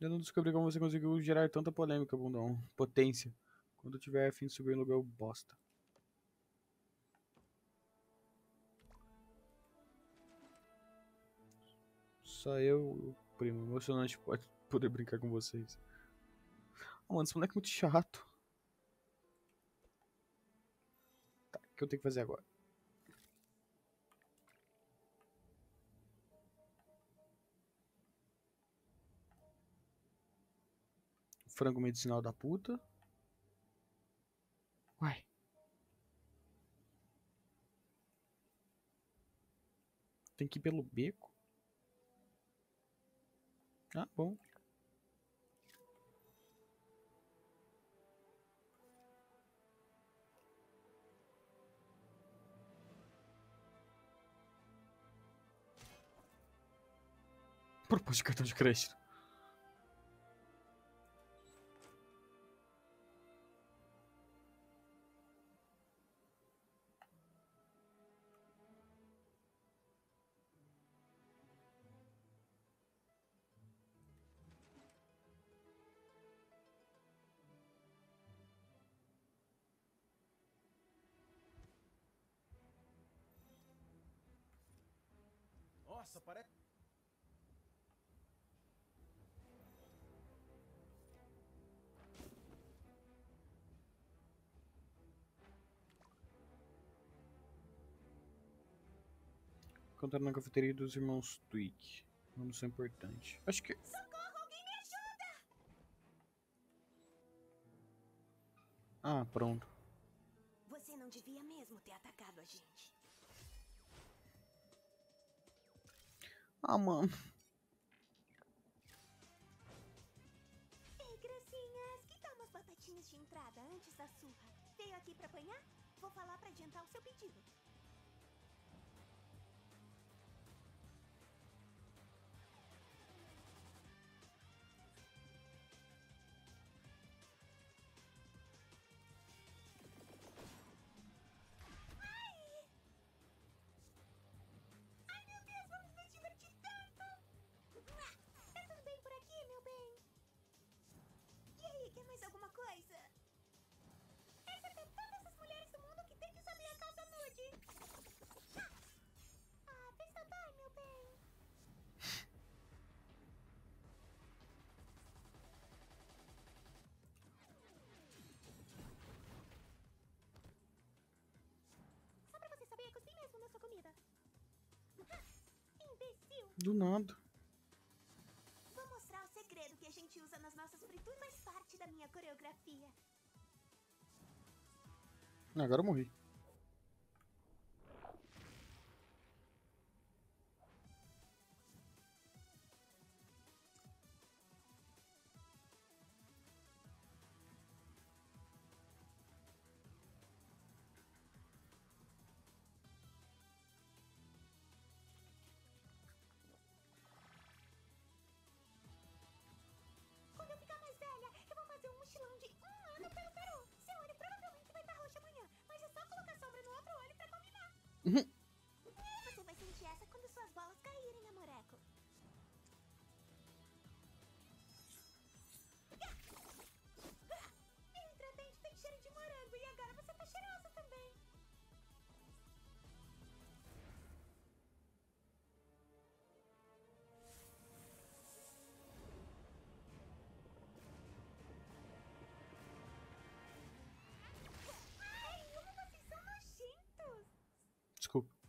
Eu não descobri como você conseguiu gerar tanta polêmica, bundão. Potência. Quando tiver afim de subir em lugar, bosta. Só eu, primo, emocionante, pode poder brincar com vocês. Oh, mano, esse moleque é muito chato. Tá, o que eu tenho que fazer agora? Frango medicinal da puta. Uai. Tem que ir pelo beco? Ah, bom. Propósito de cartão de crédito. Nossa, parece. Encontrar na cafeteria dos irmãos Twig. Uma missão importante. Acho que. Socorro, alguém me ajuda! Ah, pronto. Você não devia mesmo ter atacado a gente. Ah, mano. Ei, gracinhas, que tal umas batatinhas de entrada antes da surra? Veio aqui pra apanhar? Vou falar pra adiantar o seu pedido. Mais alguma coisa? Essa é todas essas mulheres do mundo que tem que saber a calça nude. Ah, pensa bem, meu bem. Só pra você saber, cuspi mesmo na sua comida. Imbecil! Do nada. Vou mostrar o segredo que a gente usa nas nossas frituras. Da minha coreografia. Agora eu morri.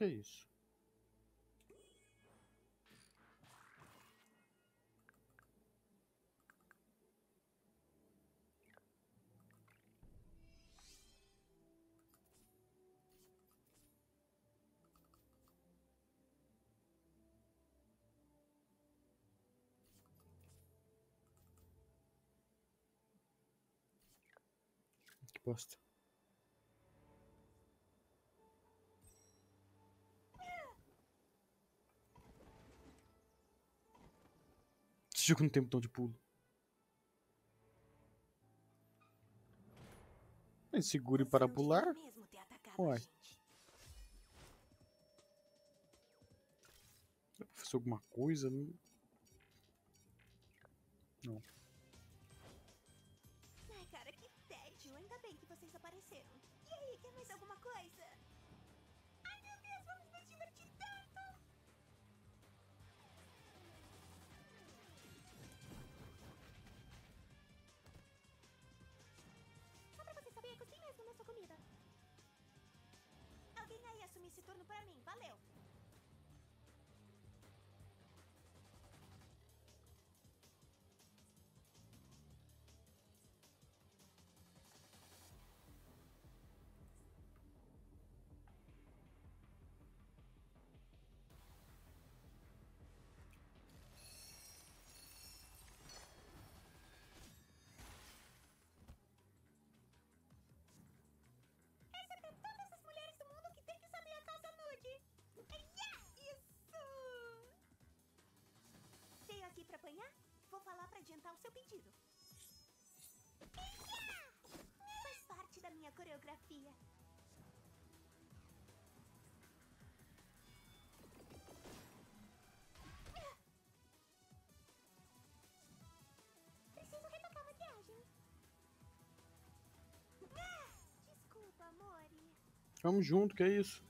Que isso? Que bosta. Jogo não tem botão de pulo. É segure para pular. devia mesmo ter atacado a Uai. Dá pra fazer alguma coisa? Não. Não. Turno pra mim, valeu! Pra apanhar? Vou falar pra adiantar o seu pedido. Faz parte da minha coreografia. Preciso retocar a maquiagem. Desculpa, amore. Vamos junto, que é isso?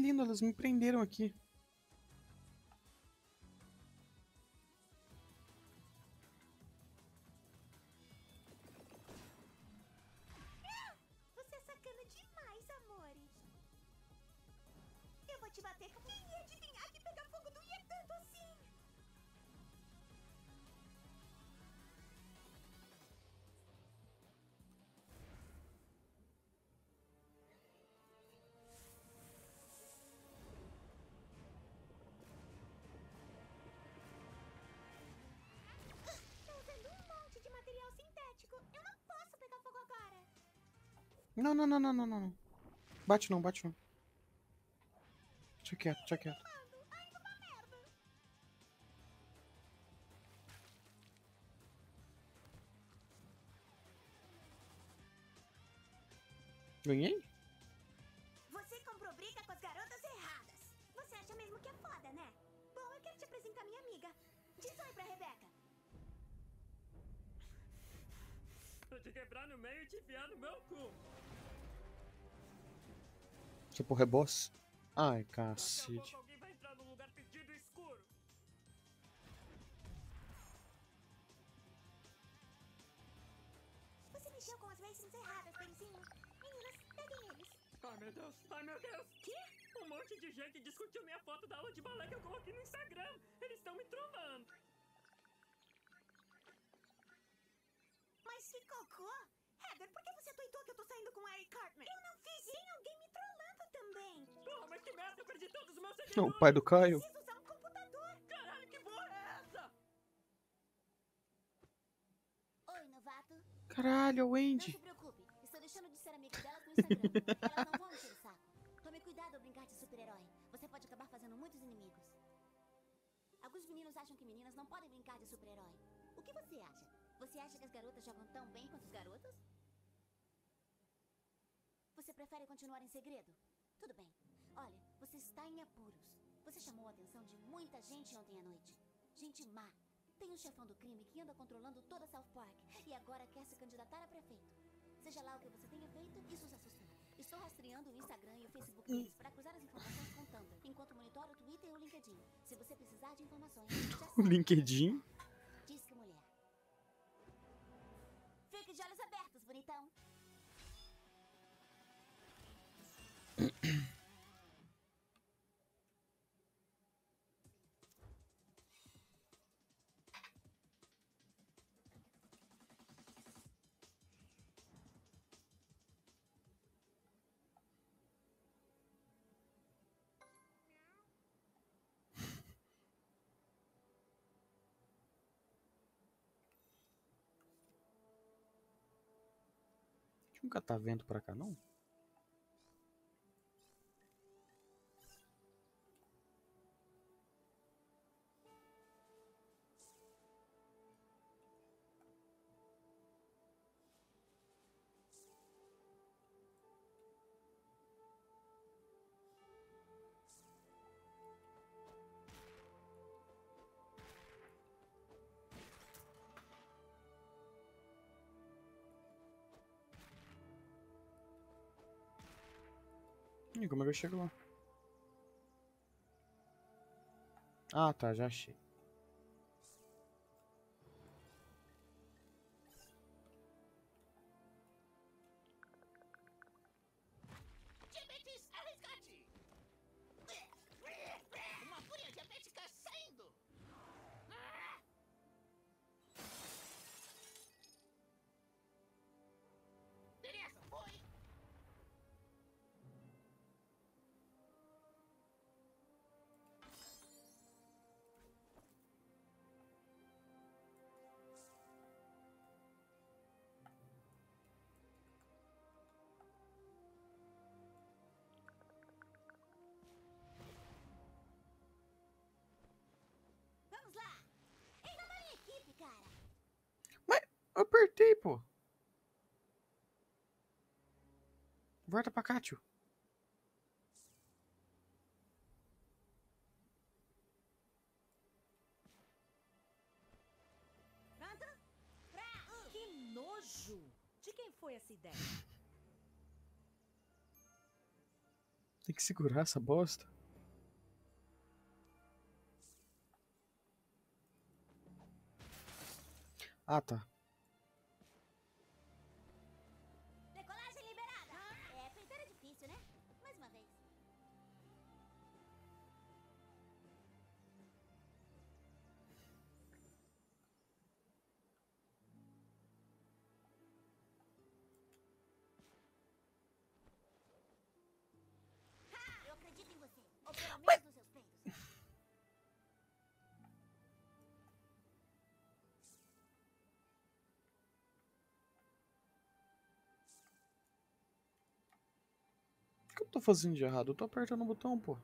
lindo, elas me prenderam aqui. Não, não, não, não, não, não. Bate não, bate não. Deixa quieto, deixa quieto. Ganhei? Você comprou briga com as garotas erradas. Você acha mesmo que é foda, né? Bom, eu quero te apresentar minha amiga. Diz oi pra Rebeca. Vou te quebrar no meio e te enfiar no meu cu. Essa porra é boss? Ai, cacete. pouco alguém vai entrar num lugar perdido escuro. Você mexeu com as erradas, Benzinho. Meninas, peguem eles. Ai meu Deus, ai meu Deus. Quê? Um monte de gente discutiu minha foto da aula de balé que eu coloquei no Instagram. Eles estão me trollando. Que cocô! Heather, por que você tweetou que eu tô saindo com Eric Cartman? Eu não fiz isso. Tem alguém me trollando também. Porra, mas que merda, eu perdi todos os meus O seguidores! pai do Caio. Preciso usar um computador. Caralho, que porra é essa? Oi, novato. Caralho, é o Não se preocupe. Estou deixando de ser amigo delas no Instagram. Elas não vão encher o saco. Tome cuidado ao brincar de super-herói. Você pode acabar fazendo muitos inimigos. Alguns meninos acham que meninas não podem brincar de super-herói. O que você acha? Você acha que as garotas jogam tão bem quanto os garotos? Você prefere continuar em segredo? Tudo bem. Olha, você está em apuros. Você chamou a atenção de muita gente ontem à noite. Gente má. Tem um chefão do crime que anda controlando toda South Park e agora quer se candidatar a prefeito. Seja lá o que você tenha feito, isso os assustou. Estou rastreando o Instagram e o Facebook deles para cruzar as informações com Tumblr, enquanto monitoro o Twitter e o LinkedIn. Se você precisar de informações, já O sabe. LinkedIn. Nunca tá vendo pra cá, não? Ih, como é que eu chego lá? Ah, tá, já achei. Eu apertei, pô. Volta pra cá, tio. Que nojo! De quem foi essa ideia? Tem que segurar essa bosta. Ah, tá. Que eu tô fazendo de errado? Eu tô apertando o botão, pô.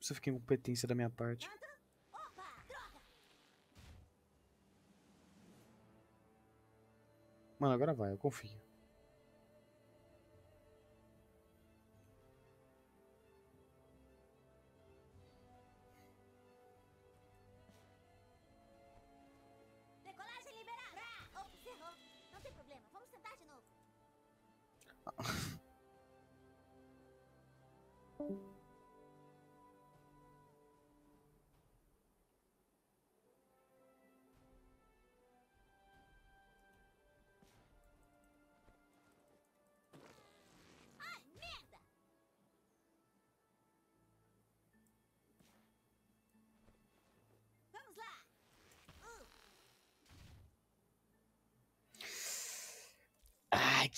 Isso fica incompetência da minha parte. Mano, agora vai, eu confio.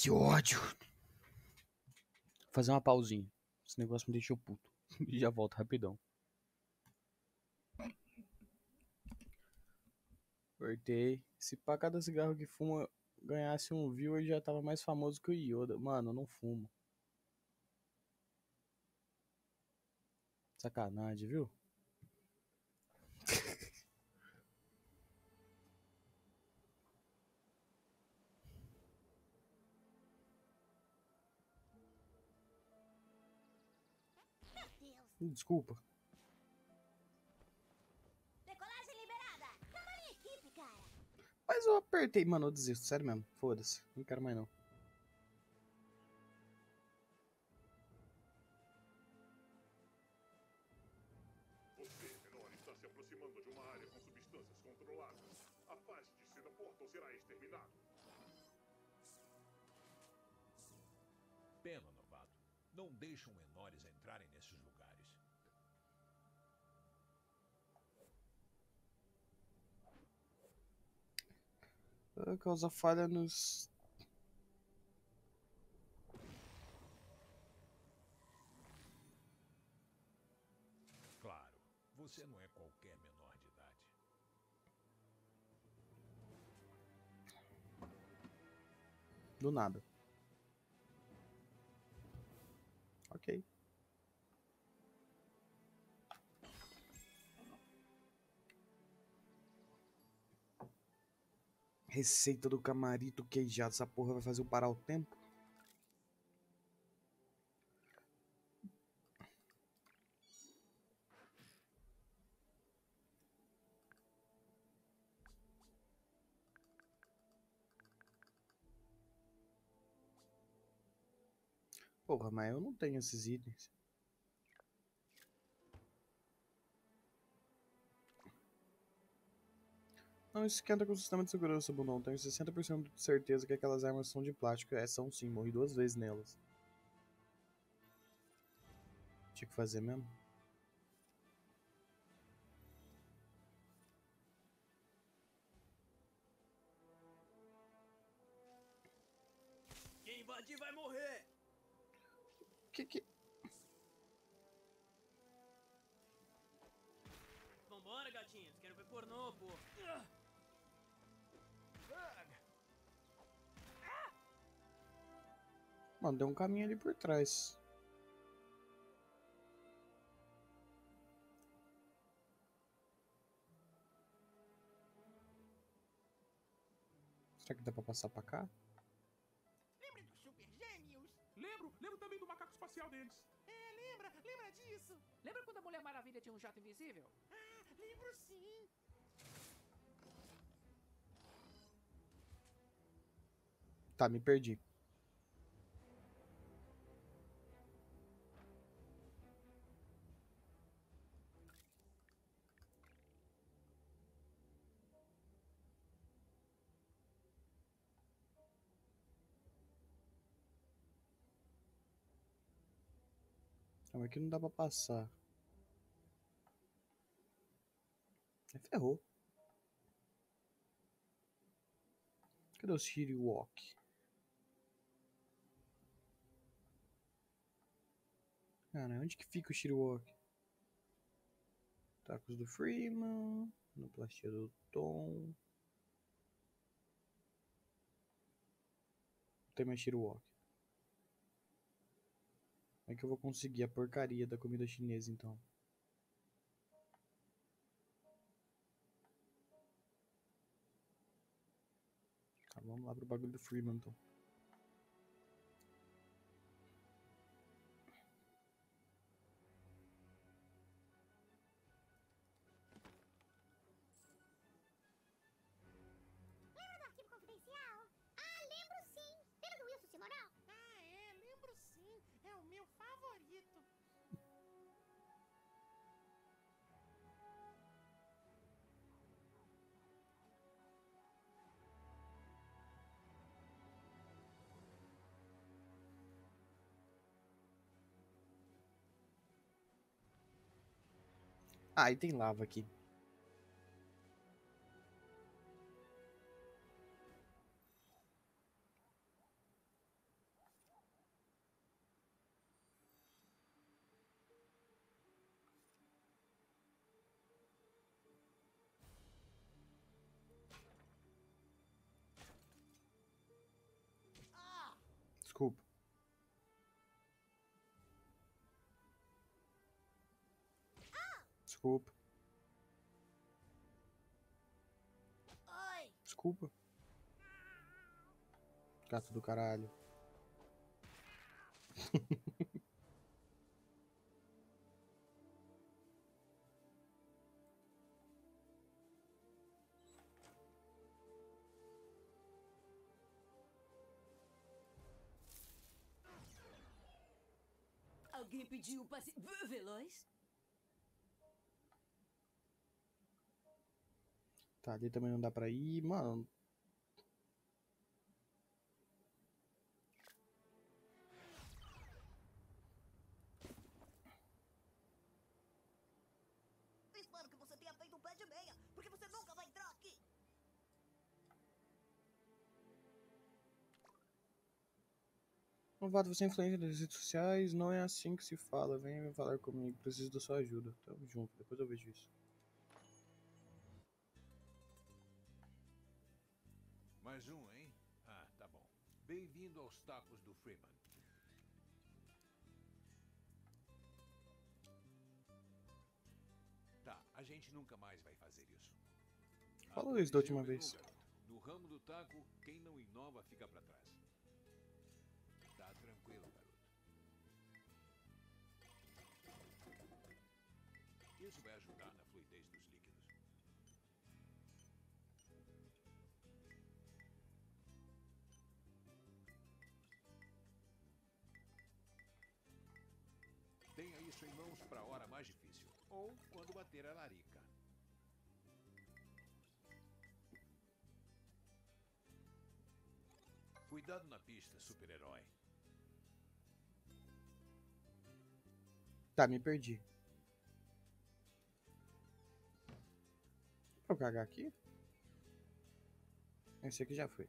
Que ódio. Vou fazer uma pausinha. Esse negócio me deixou puto. E já volto rapidão. Cortei. Se pra cada cigarro que fuma ganhasse um view, eu já tava mais famoso que o Yoda. Mano, eu não fumo. Sacanagem, viu? Desculpa. Decolagem liberada. Na minha equipe, cara. Mas eu apertei. Mano, eu desisto. Sério mesmo. Foda-se. Não quero mais não. Você, menor, está se aproximando de uma área com substâncias controladas. Afaste-se da porta ou será exterminado. Pena, novato. Não deixam menores Causa falha nos. Claro, você não é qualquer menor de idade. Do nada. Ok. Receita do camarito queijado. Essa porra vai fazer eu parar o tempo? Porra, mas eu não tenho esses itens. Não esquenta com o sistema de segurança, Bunão. Tenho 60% de certeza que aquelas armas são de plástico. É, são sim. Morri duas vezes nelas. Tinha que fazer mesmo. Quem invadir vai morrer! Que que... Mano, tem um caminho ali por trás. Será que dá pra passar pra cá? Lembra dos Super Gêmeos? Lembro, lembro também do macaco espacial deles. É, lembra? Lembra disso? Lembra quando a Mulher Maravilha tinha um jato invisível? Ah, lembro sim. Tá, me perdi. Aqui não dá pra passar. É, Ferrou. Cadê o City Walk? Cara, onde que fica o City Walk? Tacos do Freeman, no plastia do Tom. Não tem mais City Walk. Como é que eu vou conseguir a porcaria da comida chinesa então? Tá, vamos lá pro bagulho do Freeman Ah, e tem lava aqui. Desculpa. Oi! Desculpa. Gato do caralho. Alguém pediu. V- Veloz? Tá, ali também não dá pra ir. Mano, Espero que você tenha feito pé de meia, porque você nunca vai entrar aqui. Novato, você é influente nas redes sociais, não é assim que se fala. Venha falar comigo, preciso da sua ajuda. Tamo junto, depois eu vejo isso. Bem-vindo aos tacos do Freeman. Tá, a gente nunca mais vai fazer isso. Fala isso da última vez. No ramo do taco, quem não inova fica pra trás. Tá tranquilo, garoto. Isso vai ajudar Mãos para a hora mais difícil. Ou quando bater a larica. Cuidado na pista, super-herói. Tá, me perdi. Vou cagar aqui? Esse aqui já foi.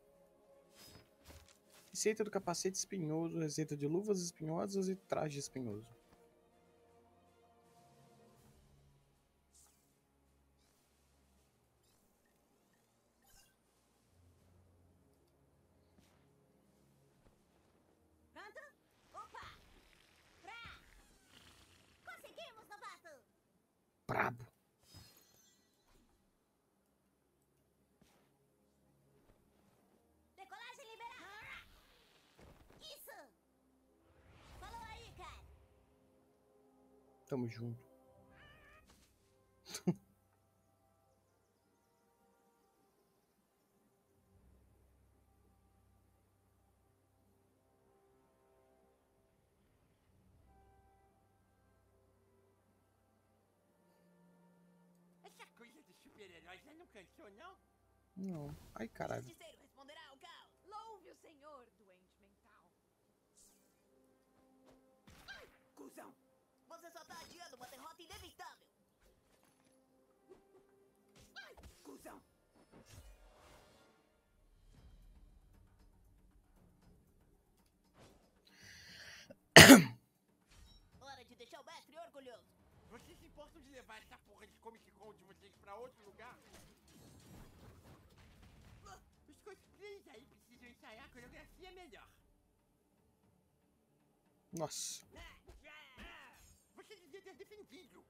Receita do capacete espinhoso, receita de luvas espinhosas e traje espinhoso. Pronto? Opa! Pra! Conseguimos, novato! Brabo. Decolagem liberada! Isso! Falou aí, cara! Tamo junto. Essa coisa de super-heróis já não cansou, não? Não. Ai, caralho. Justiceiro responderá ao caos. Louve o senhor, inevitável. Ai, cuzão! Hora de deixar o mestre orgulhoso. Vocês se importam de levar essa porra de Comic Con de vocês pra outro lugar? Os cosplays aí precisam ensaiar a coreografia melhor. Nossa. Você ter defendido.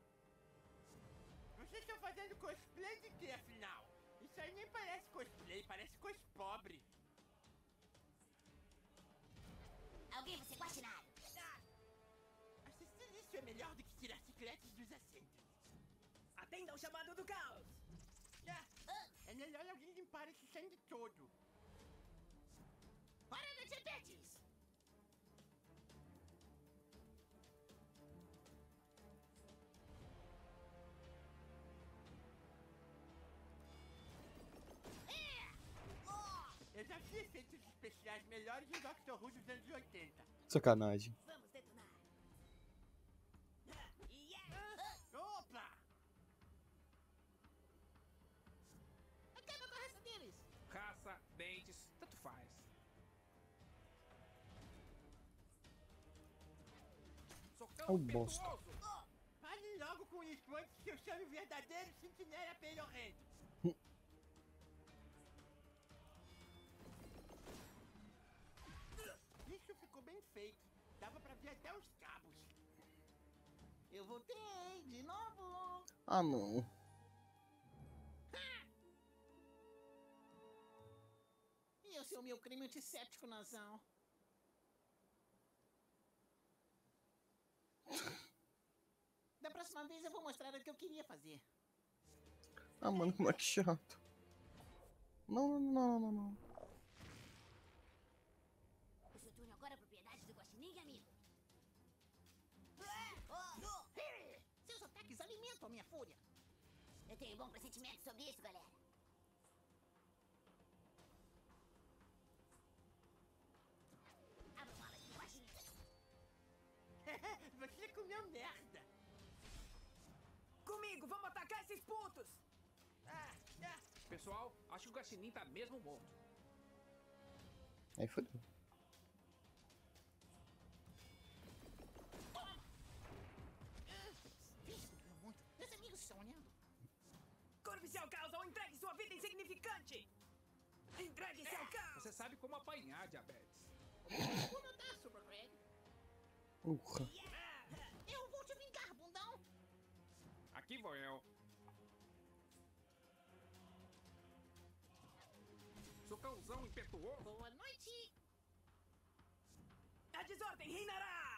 Vocês estão fazendo cosplay de quê, afinal? Isso aí nem parece cosplay, parece cos pobre. Alguém vai ser guaxinado. Assistir isso é melhor do que tirar chicletes dos assentos. Atenda ao chamado do caos! Ah, É melhor alguém limpar esse sangue todo. Para de tipetes! Das melhores de Doctor Who dos anos 80. Sacanagem. Vamos detonar. Opa! Acaba com a raça deles. Raça, dentes, tanto faz. Socão É um bosta. impetuoso. Pare logo com isso antes que eu chame o verdadeiro sentinela pelorrento. Bem feito. Dava pra ver até os cabos. Eu voltei de novo. Ah, não. E eu sei o meu crime antisséptico, nazão. Da próxima vez eu vou mostrar o que eu queria fazer. Ah, mano, como é que chato. Não, não, não, não, não. A minha fúria. Eu tenho um bom pressentimento sobre isso, galera. Abra uma ala de Guaxinim. Você comeu merda. Comigo, vamos atacar esses putos! Ah, ah. Pessoal, acho que o Guaxinim tá mesmo morto. Aí fodeu. Caos ou entregue sua vida insignificante! Entregue seu caos! Você sabe como apanhar, diabetes. Como tá, Super Craig? Urra. Eu vou te vingar, bundão. Aqui vou eu. Socãozão impetuoso. Boa noite. A desordem reinará!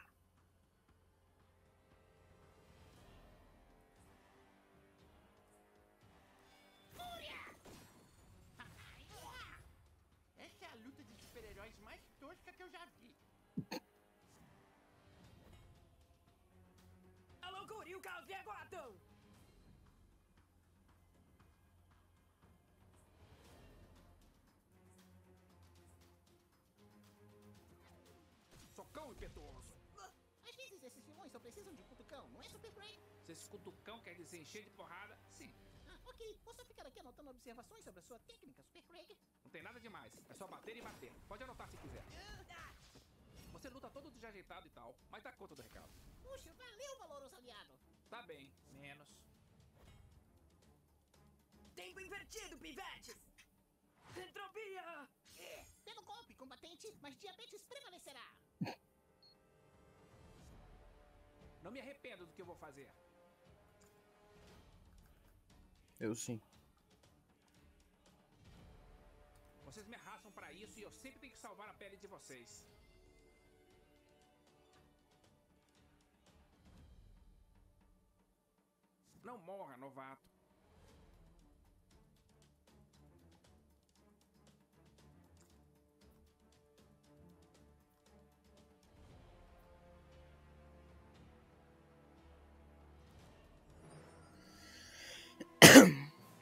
E me aguardam! Socão impetuoso. Às vezes esses vilões só precisam de um cutucão, não é, Super Craig? Se esse cutucão quer dizer encher de porrada, sim. Ah, ok. Posso ficar aqui anotando observações sobre a sua técnica, Super Craig? Não tem nada demais. É só bater e bater. Pode anotar se quiser. Você luta todo desajeitado e tal, mas dá conta do recado. Puxa, valeu, valoroso aliado. Tá bem, menos. Tempo invertido, pivetes! Entropia! Pelo golpe, combatente, mas diabetes prevalecerá. Não me arrependo do que eu vou fazer. Eu sim. Vocês me arrastam pra isso e eu sempre tenho que salvar a pele de vocês. Não morra, novato.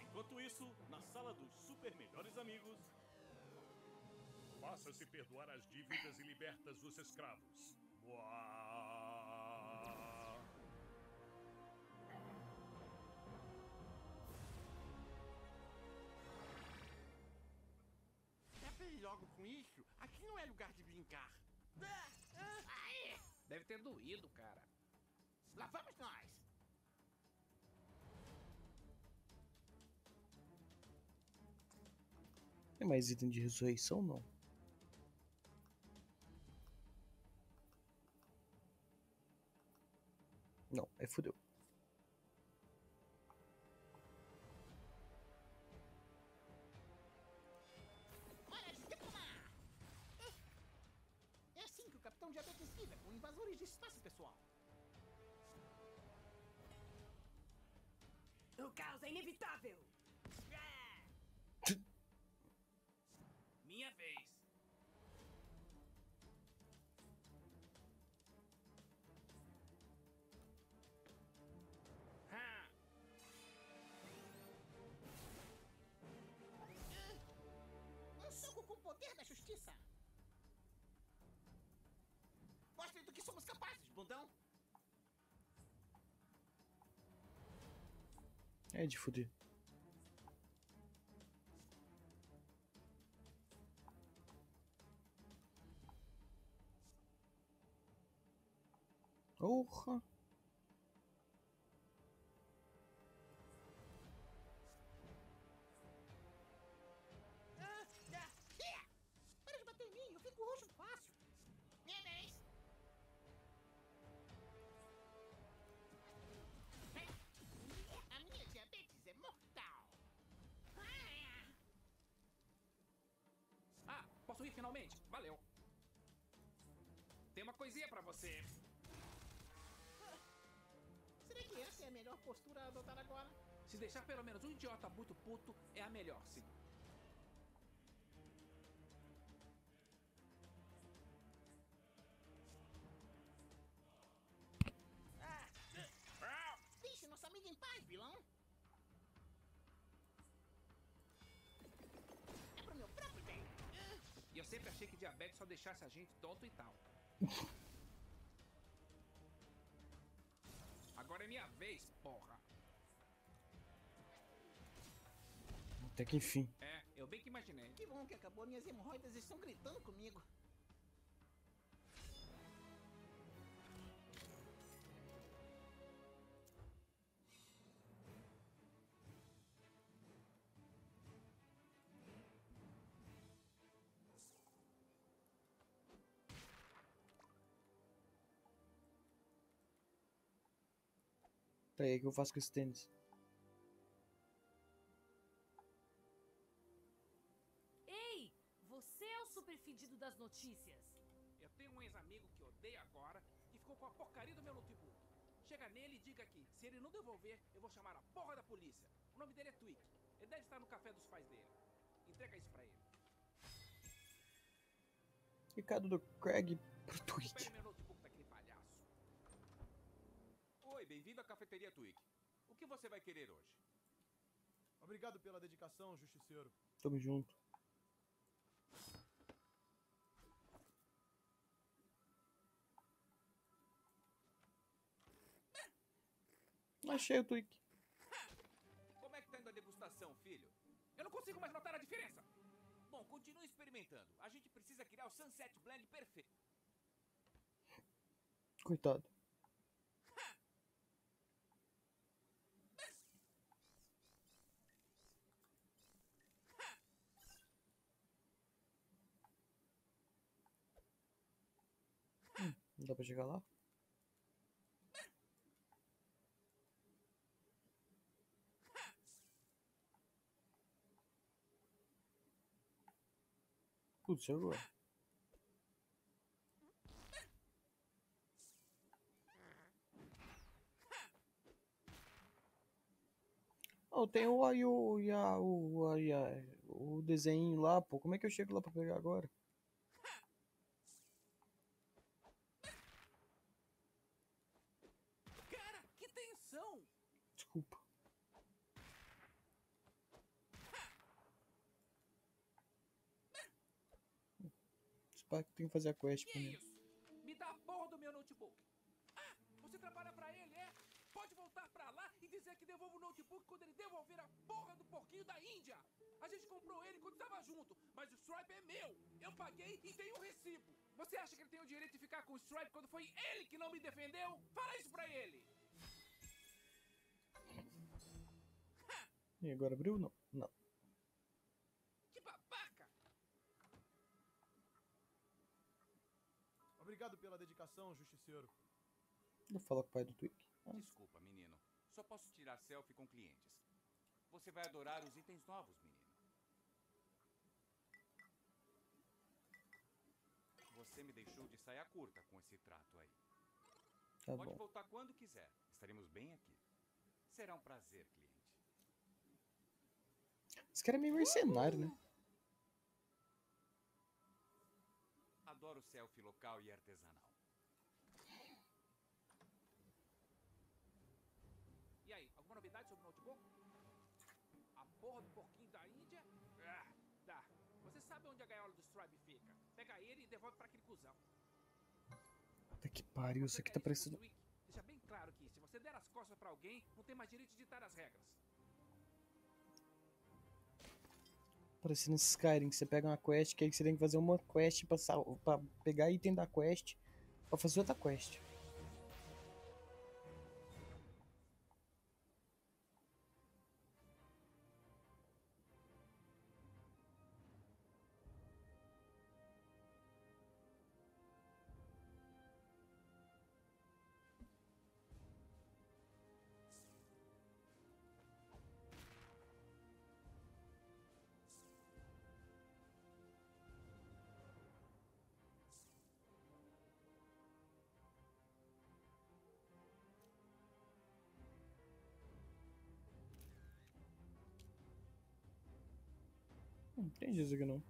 Enquanto isso, na sala dos super melhores amigos. Faça-se perdoar as dívidas e libertas os escravos. Uá. Logo com isso. Aqui não é lugar de brincar. Deve ter doído, cara. Lá vamos nós. Tem mais item de ressurreição, não? Não, é fodeu. O caos é inevitável! É de fuder. Porra! Ir finalmente? Valeu. Tem uma coisinha pra você. Será que essa é a melhor postura a adotar agora? Se deixar pelo menos um idiota muito puto, é a melhor, sim. Sempre achei que diabetes só deixasse a gente tonto e tal. Agora é minha vez, porra. Até que enfim. É, eu bem que imaginei. Que bom que acabou, minhas hemorroidas estão gritando comigo. Tá aí, o que eu faço com esse tênis? Ei, você é o super fedido das notícias. Eu tenho um ex-amigo que odeio agora e ficou com a porcaria do meu notebook. Chega nele e diga que, se ele não devolver, eu vou chamar a porra da polícia. O nome dele é Twig. Ele deve estar no café dos pais dele. Entrega isso pra ele. Recado do Craig pro Recupere Twitch. meu notebook daquele palhaço. Oi, bem-vindo à cafeteria Twig. O que você vai querer hoje? Obrigado pela dedicação, justiceiro. Tamo junto. Achei o Twig. Como é que tá indo a degustação, filho? Eu não consigo mais notar a diferença. Bom, continue experimentando. A gente precisa criar o Sunset Blend perfeito. Coitado. Não dá pra chegar lá? Putz, chegou. Oh, tem o, o, o, a, o desenho lá, pô. Como é que eu chego lá pra pegar agora? Cara, que tensão! Desculpa. Spike tem que fazer a quest Que primeiro. isso? Me dá a porra do meu notebook. Ah, você trabalha pra ele, é? Pode voltar pra lá e dizer que devolvo o notebook quando ele devolver a porra do porquinho da Índia. A gente comprou ele quando tava junto, mas o Stripe é meu. Eu paguei e tenho um recibo. Você acha que ele tem o direito de ficar com o Stripe quando foi ele que não me defendeu? Fala isso pra ele. E agora abriu? Não. Não. Que babaca! Obrigado pela dedicação, justiceiro. Vou falar com o pai do Twig. Desculpa, menino. Só posso tirar selfie com clientes. Você vai adorar os itens novos, menino. Você me deixou de saia curta com esse trato aí. tá Pode bom. voltar quando quiser. Estaremos bem aqui. Será um prazer, cliente. Esse cara é meio mercenário, né? Adoro selfie local e artesanal. E aí, alguma novidade sobre o notebook? A porra do porquinho da Índia? Ah, dá. Você sabe onde a gaiola do Stripe fica. Pega ele e devolve pra aquele cuzão. Puta que pariu, isso aqui tá parecendo. Deixa bem claro que, se você der as costas pra alguém, não tem mais direito de ditar as regras. Parecendo Skyrim, que você pega uma quest, que aí você tem que fazer uma quest pra, pra pegar item da quest pra fazer outra quest. Não entendi isso aqui não.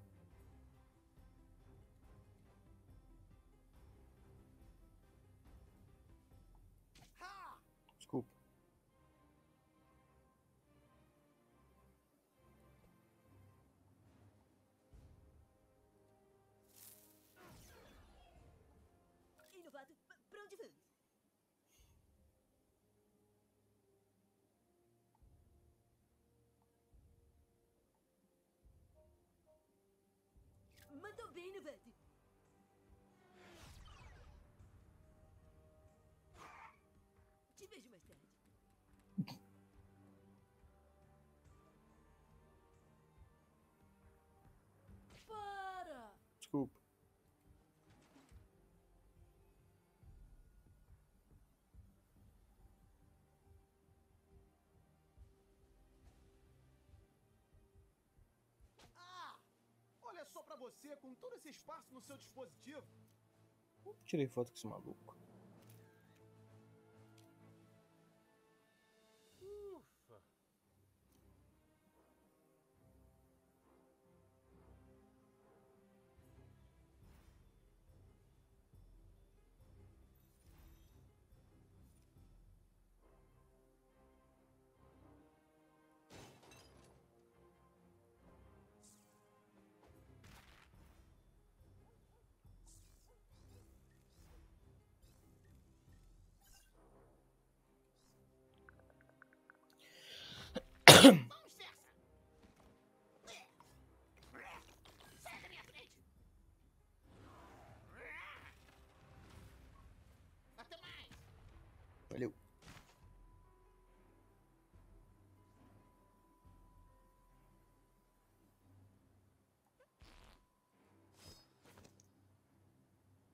Mandou bem, novato. Pra você, com todo esse espaço no seu dispositivo. Tirei foto com esse maluco.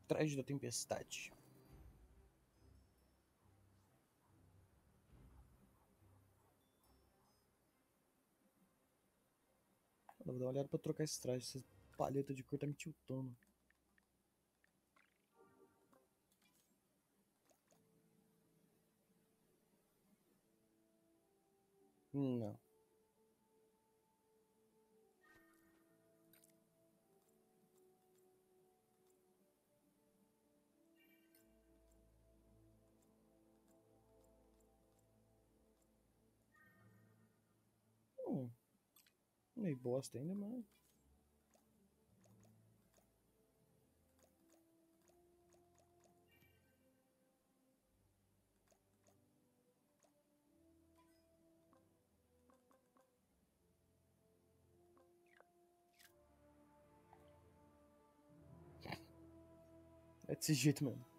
Traje da tempestade. Eu Vou dar uma olhada pra trocar esse traje. Essa paleta de cor tá me tiltando. Não. Meio bosta ainda, mas. É desse jeito mesmo.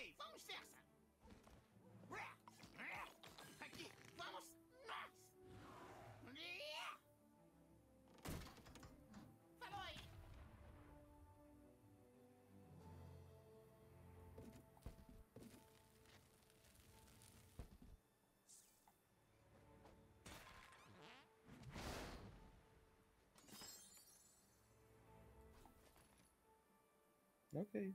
Ok, vamos nessa! Aqui, vamos nós! Falou aí! Okay.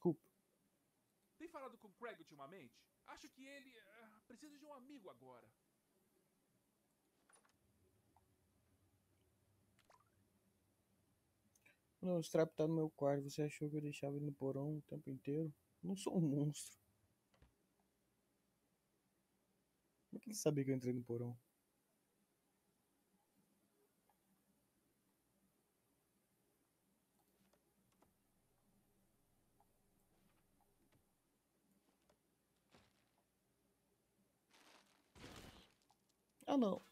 Desculpa. Tem falado com o Craig ultimamente? Acho que ele ah, precisa de um amigo agora. Não, o strap tá no meu quarto. Você achou que eu deixava ele no porão o tempo inteiro? Não sou um monstro. Como é que ele sabia que eu entrei no porão? Ah,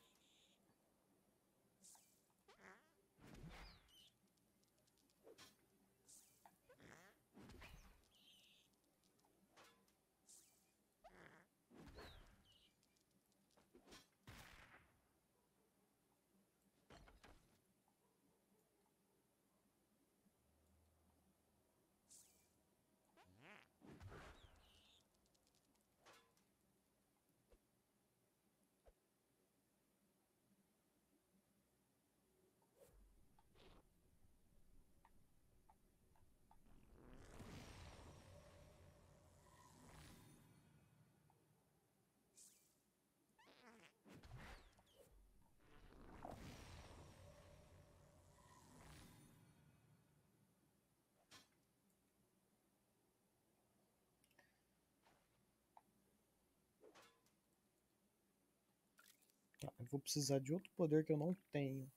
vou precisar de outro poder que eu não tenho.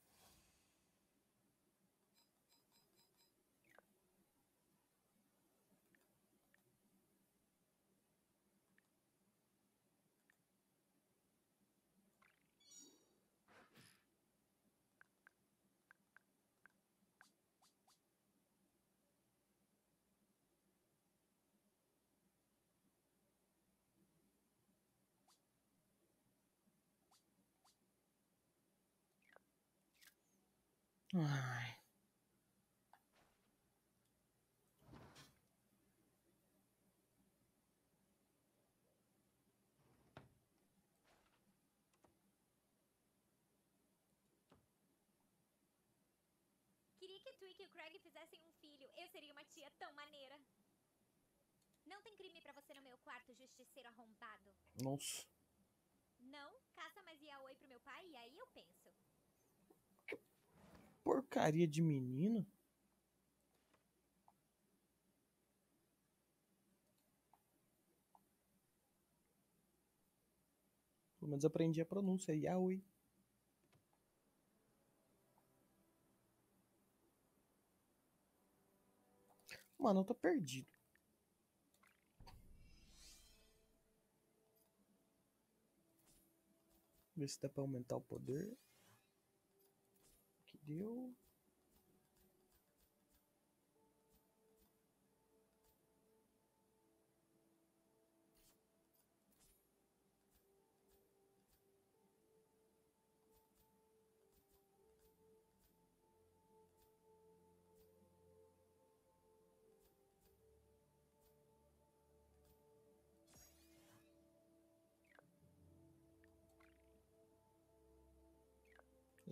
Ai. Queria que Twig e o Craig fizessem um filho. Eu seria uma tia tão maneira. Não tem crime pra você no meu quarto, justiceiro arrombado. Nossa. Não? Caça mais Yaoi pro meu pai e aí eu penso. Porcaria de menino. Pelo menos aprendi a pronúncia. Yaoi. Mano, eu tô perdido. Ver se dá pra aumentar o poder. Deu.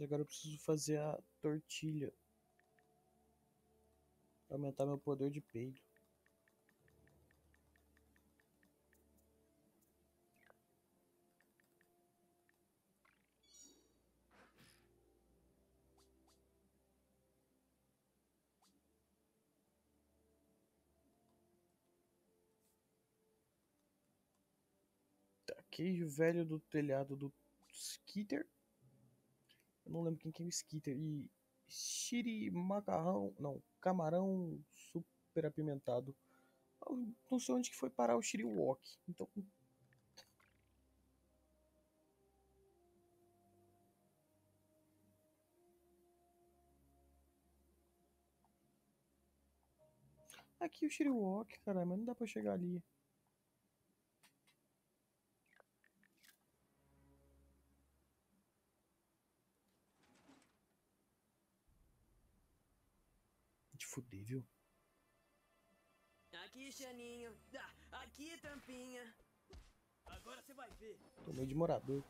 Agora eu preciso fazer a tortilha. Pra aumentar meu poder de peido. Tá, queijo velho do telhado do Skitter. Não lembro quem que é o Skitter. E Shiri macarrão. Não, camarão super apimentado. Eu não sei onde que foi parar o Shiri Walk. Então. Aqui o Shiri caralho, mas não dá pra chegar ali. Fuder, viu? Aqui, Xaninho. Ah, aqui, Tampinha. Agora você vai ver. Tomei de morador.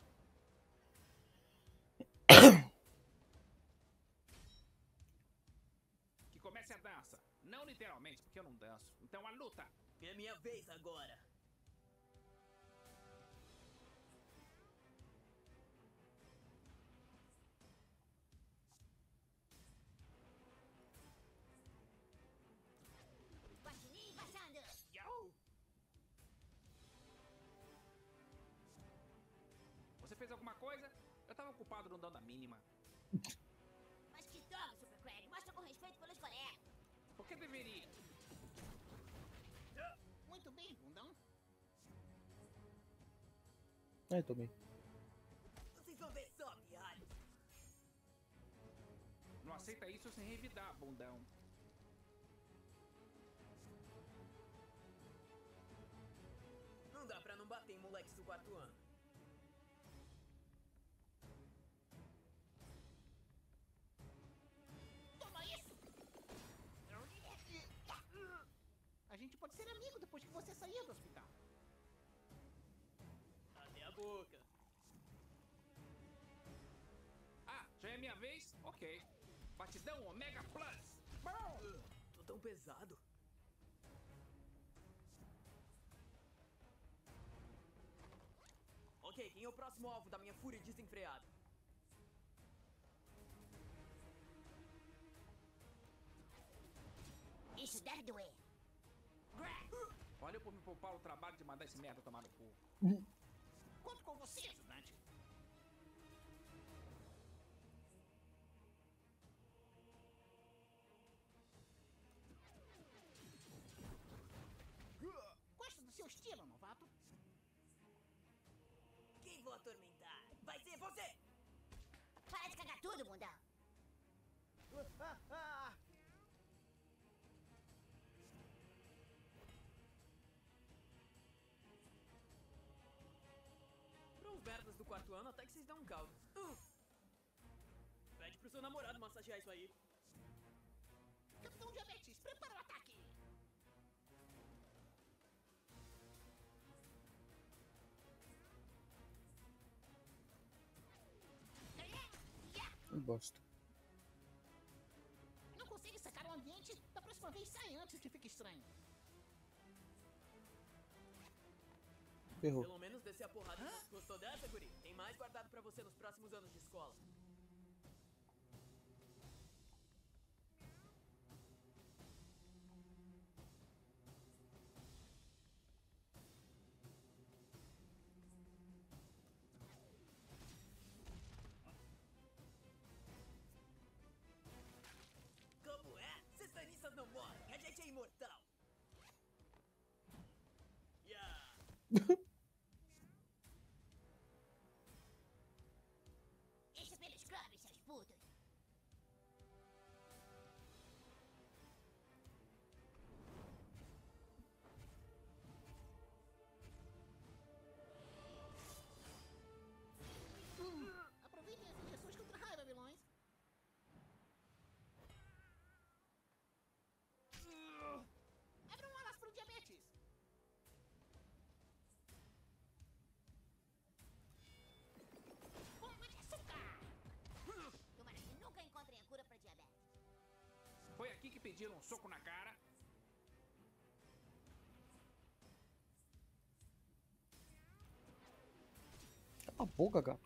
Que comece a dança. Não literalmente, porque eu não danço. Então a luta. É minha vez agora. Fez alguma coisa? Eu tava ocupado não dando a mínima. Mas que droga, Super Craig. Mostra com respeito pelos colegas. Por que deveria? Muito bem, bundão. Aí, tomei. Vocês vão ver só, pirralhos. Não aceita isso sem revidar, bundão. Não dá pra não bater em moleques do quarto ano. Que você sair do hospital. Até a boca. Ah, já é minha vez? Ok. Batidão Omega Plus. Bom! Tô tão pesado. Ok, quem é o próximo alvo da minha fúria desenfreada? Isso deve doer. Olha por me poupar o trabalho de mandar esse merda tomar no cu. Conto com você, ajudante. Gosto do seu estilo, novato. Quem vou atormentar? Vai ser você! Para de cagar tudo, bundão. merdas do quarto ano, até que vocês dão um caldo. Uh! Pede pro seu namorado massagear isso aí. Capitão Diabetes, prepara o ataque. Que bosta. Não consegue sacar o ambiente? Da próxima vez sai antes que fique estranho. Ferrou. Pelo menos descer a porrada. Gostou dessa, guri? Tem mais guardado pra você nos próximos anos de escola. Como é? Cestanistas não morrem, a gente é imortal. Yeah. Pediram um soco na cara. Cala a boca, cara.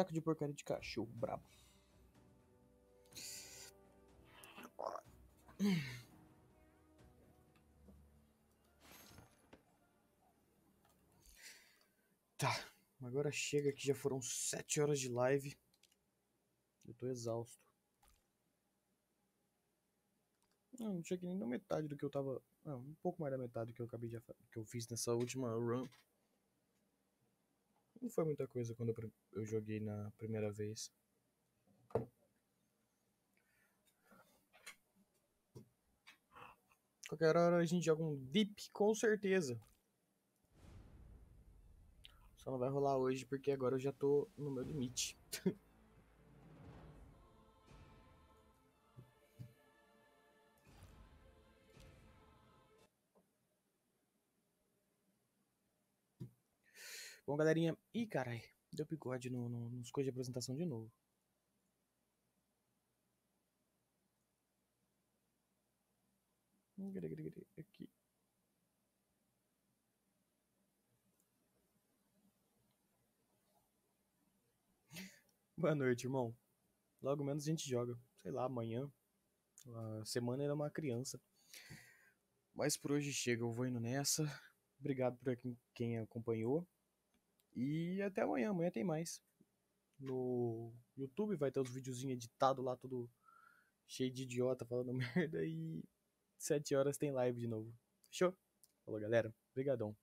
Saco de porcaria de cachorro, brabo. Tá, agora chega que já foram 7 horas de live. Eu tô exausto. Não, não cheguei nem na metade do que eu tava. Não, um pouco mais da metade do que eu acabei de que eu fiz nessa última run. Não foi muita coisa quando eu joguei na primeira vez. Qualquer hora a gente joga um dip, com certeza. Só não vai rolar hoje porque agora eu já tô no meu limite. Bom, galerinha. Ih, carai. Deu bigode no, no, nos coisas de apresentação de novo. Hum, Aqui. Boa noite, irmão. Logo menos a gente joga. Sei lá, amanhã. A semana era uma criança. Mas por hoje chega, eu vou indo nessa. Obrigado quem- quem acompanhou. E até amanhã, amanhã tem mais. No YouTube vai ter os videozinhos editados lá, tudo cheio de idiota falando merda. E 7 horas tem live de novo. Fechou? Falou, galera. Obrigadão.